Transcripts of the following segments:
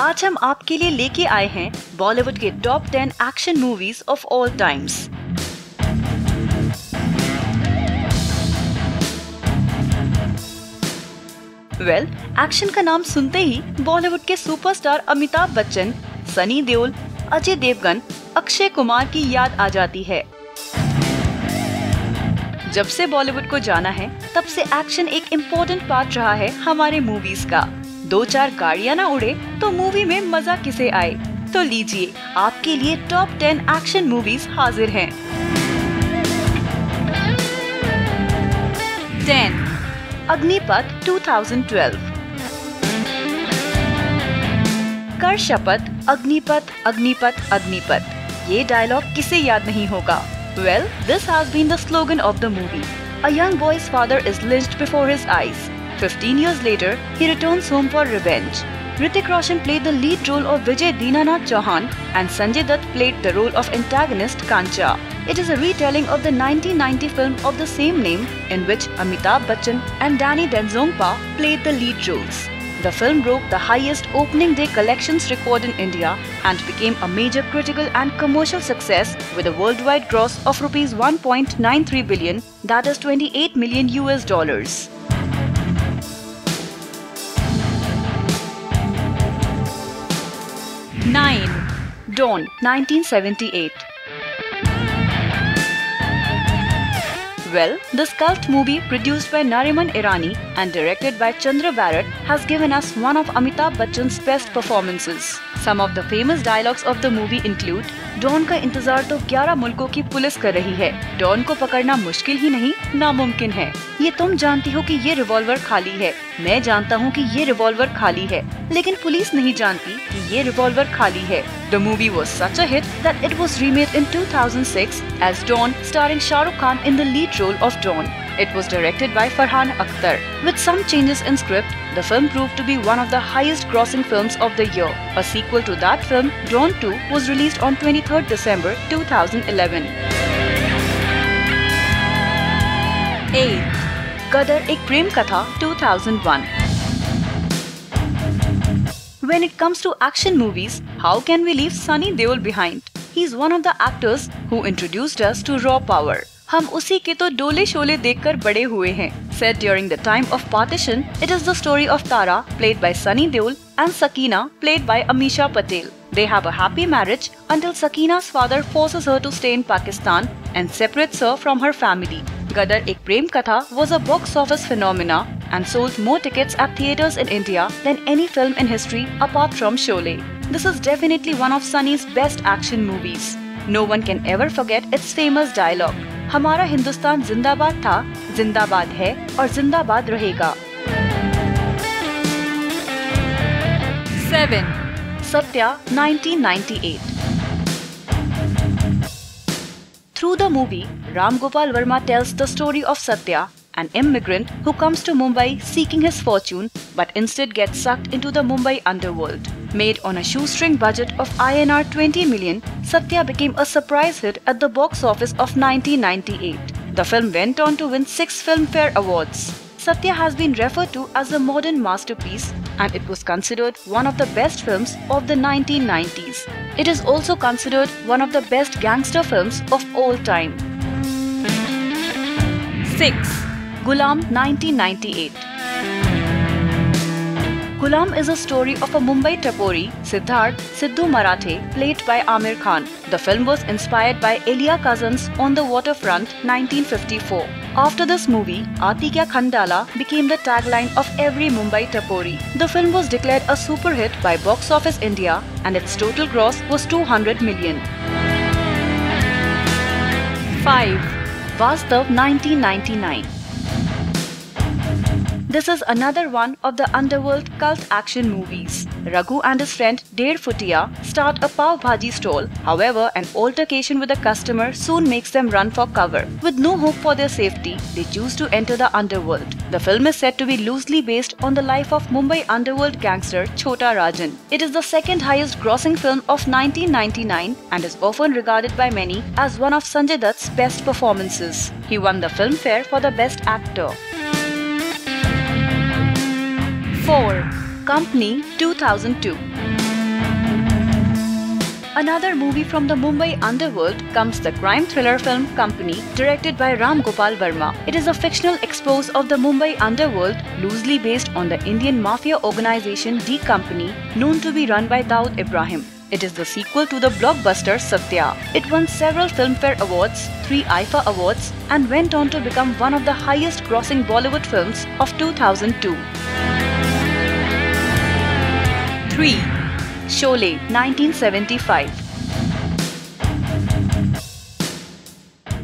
आज हम आपके लिए लेके आए हैं बॉलीवुड के top ten action movies of all times well action का नाम सुनते ही बॉलीवुड के सुपरस्टार अमिताभ बच्चन, सनी देओल, अजय देवगन, अक्षय कुमार की याद आ जाती है। जब से बॉलीवुड को जाना है, तब से एक्शन एक इम्पोर्टेंट पार्ट रहा है हमारे मूवीज़ का। दो चार गाड़ियाँ ना उड़े तो मूवी में मज़ा किसे आए? तो लीजिए, आपके लिए टॉप टेन एक्शन मूवीज़ हाजिर हैं। टेन अग्निपथ 2012 कर शपथ, अग्निपथ अग्निपथ अग्निपथ। ये डायलॉग किसे याद नहीं होगा? Well this has been the slogan of the movie a young boy's father is lynched before his eyes 15 years later, he returns home for revenge. Hrithik Roshan played the lead role of Vijay Dinanath Chauhan and Sanjay Dutt played the role of antagonist Kancha. It is a retelling of the 1990 film of the same name in which Amitabh Bachchan and Danny Denzongpa played the lead roles. The film broke the highest opening day collections record in India and became a major critical and commercial success with a worldwide gross of rupees 1.93 billion that is 28 million US dollars. 9. Dawn 1978 Well, this cult movie produced by Nariman Irani and directed by Chandra Barrett has given us one of Amitabh Bachchan's best performances. Some of the famous dialogues of the movie include Don का इंतज़ार तो 11 मुल्कों की police कर रही है don को पकड़ना मुश्किल ही नहीं नामुमकिन है ये तुम जानती हो कि ये रिवॉल्वर खाली है मैं जानता हूँ कि ये रिवॉल्वर खाली है, लेकिन पुलिस नहीं जानती कि ये रिवॉल्वर खाली है। The movie was such at that it was remade in two thousand six as Don starring Shahrukh Khan in the lead role of Don it was directed by Farhan Akhtar with some in script the film prove to be one of the highest grossing film of the year a sequel to that film Don two was released on twenty third December two thousand eleven Eight. Gadar Ek Prem Katha 2001 When it comes to action movies, how can we leave Sunny Deol behind? He's one of the actors who introduced us to raw power. हम उसी के तो डोले शोले देखकर बड़े हुए हैं set during the time of partition it is the story of Tara played by Sunny Deol and Sakina played by Ameesha Patel They have a happy marriage until Sakina's father forces her to stay in Pakistan and separates her from her family. Gadar Ek Prem Katha was a box office phenomena and sold more tickets at theatres in India than any film in history apart from Sholay. This is definitely one of Sunny's best action movies. No one can ever forget its famous dialogue. हमारा हिंदुस्तान जिंदाबाद था जिंदाबाद है और जिंदाबाद रहेगा seven Satya 1998 through the movie, Ram Gopal Verma tells the story of Satya, an immigrant who comes to Mumbai seeking his fortune but instead gets sucked into the Mumbai underworld. Made on a shoestring budget of INR 20 million, Satya became a surprise hit at the box office of 1998. The film went on to win six Filmfare Awards. Satya has been referred to as a modern masterpiece and it was considered one of the best films of the 1990s. It is also considered one of the best gangster films of all time. 6. Gulam 1998 Gulam is a story of a Mumbai Tapori, Siddharth Sidhu Marathe, played by Aamir Khan. The film was inspired by Elia Kazan's On the Waterfront 1954. After this movie, Aati Kya Khandala became the tagline of every Mumbai Tapori. The film was declared a super hit by Box Office India and its total gross was 200 million. 5. Vaastav 1999 this is another one of the underworld cult action movies. Raghu and his friend Dare Futia start a pav bhaji stall. However, an altercation with a customer soon makes them run for cover. With no hope for their safety, they choose to enter the underworld. The film is said to be loosely based on the life of Mumbai underworld gangster Chota Rajan. It is the second highest grossing film of 1999 and is often regarded by many as one of Sanjay Dutt's best performances. He won the Filmfare for the Best Actor. 4. Company 2002 Another movie from the Mumbai underworld comes the crime thriller film Company, directed by Ram Gopal Verma. It is a fictional expose of the Mumbai underworld, loosely based on the Indian mafia organization D Company, known to be run by Dawood Ibrahim. It is the sequel to the blockbuster Satya. It won several Filmfare Awards, three IIFA Awards, and went on to become one of the highest grossing Bollywood films of 2002. 3. Sholay 1975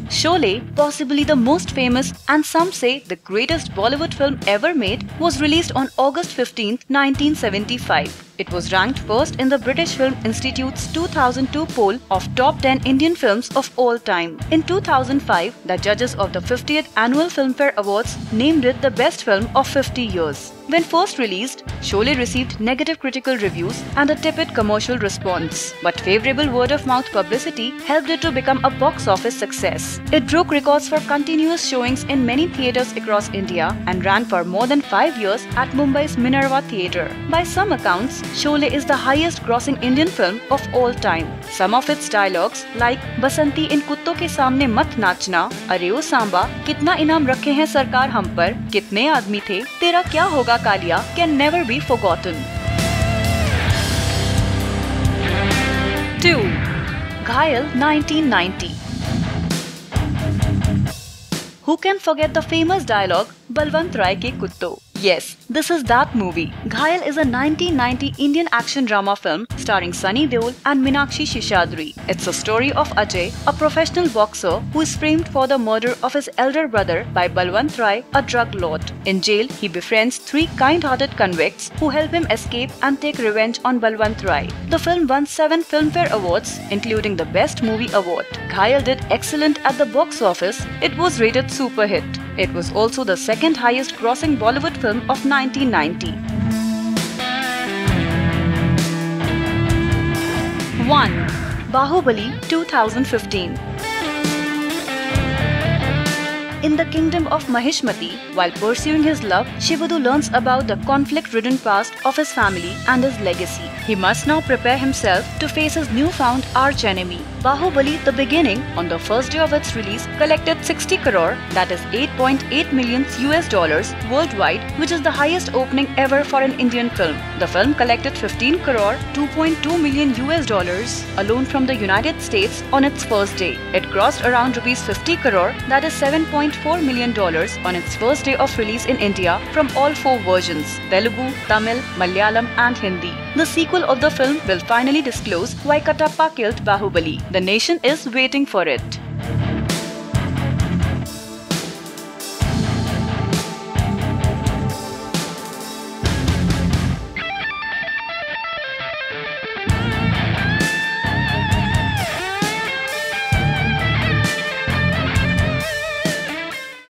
Sholay, possibly the most famous and some say the greatest Bollywood film ever made, was released on August 15, 1975. It was ranked first in the British Film Institute's 2002 poll of top 10 Indian films of all time. In 2005, the judges of the 50th Annual Filmfare Awards named it the best film of 50 years. When first released, Sholay received negative critical reviews and a tepid commercial response. But favorable word-of-mouth publicity helped it to become a box office success. It broke records for continuous showings in many theatres across India and ran for more than five years at Mumbai's Minerva Theatre. By some accounts, Sholay is the highest grossing Indian film of all time. Some of its dialogues like Basanti in कुत्तों के सामने मत नाचना अरे ओ सांबा कितना इनाम रखे हैं सरकार हम पर कितने आदमी थे तेरा क्या होगा Kaliya can never be forgotten. 2. Ghayal 1990 Who can forget the famous dialogue Balwant Rai ke Kutto? Yes, this is that movie. Ghayal is a 1990 Indian action drama film starring Sunny Deol and Meenakshi Seshadri. It's a story of Ajay, a professional boxer who is framed for the murder of his elder brother by Balwant Rai, a drug lord. In jail, he befriends three kind-hearted convicts who help him escape and take revenge on Balwant Rai. The film won seven Filmfare Awards, including the Best Movie Award. Ghayal did excellent at the box office. It was rated super hit. It was also the second highest grossing Bollywood film of 1990. 1. Bahubali 2015 in the kingdom of Mahishmati, while pursuing his love, Shivudu learns about the conflict-ridden past of his family and his legacy. He must now prepare himself to face his newfound arch-enemy. Bahubali The Beginning, on the first day of its release, collected 60 crore, that is 8.8 million US dollars worldwide, which is the highest opening ever for an Indian film. The film collected 15 crore, 2.2 million US dollars alone from the United States on its first day. It grossed around rupees 50 crore, that is 7. $1.4 million on its first day of release in India from all four versions Telugu, Tamil, Malayalam, and Hindi. The sequel of the film will finally disclose why Kattappa killed Bahubali. The nation is waiting for it.